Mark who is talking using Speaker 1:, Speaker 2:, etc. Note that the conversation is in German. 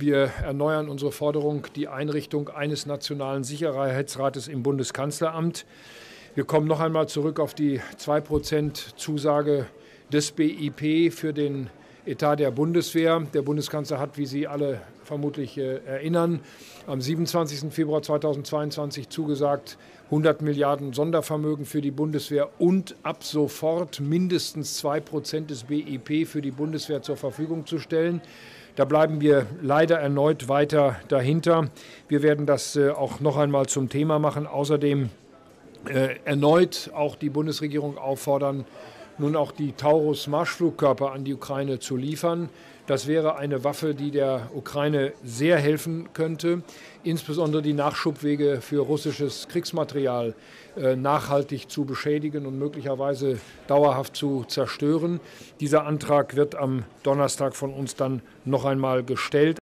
Speaker 1: Wir erneuern unsere Forderung, die Einrichtung eines nationalen Sicherheitsrates im Bundeskanzleramt. Wir kommen noch einmal zurück auf die 2% Zusage des BIP für den Etat der Bundeswehr. Der Bundeskanzler hat, wie Sie alle vermutlich äh, erinnern, am 27. Februar 2022 zugesagt, 100 Milliarden Sondervermögen für die Bundeswehr und ab sofort mindestens 2 Prozent des BIP für die Bundeswehr zur Verfügung zu stellen. Da bleiben wir leider erneut weiter dahinter. Wir werden das äh, auch noch einmal zum Thema machen. Außerdem äh, erneut auch die Bundesregierung auffordern, nun auch die Taurus-Marschflugkörper an die Ukraine zu liefern. Das wäre eine Waffe, die der Ukraine sehr helfen könnte, insbesondere die Nachschubwege für russisches Kriegsmaterial äh, nachhaltig zu beschädigen und möglicherweise dauerhaft zu zerstören. Dieser Antrag wird am Donnerstag von uns dann noch einmal gestellt.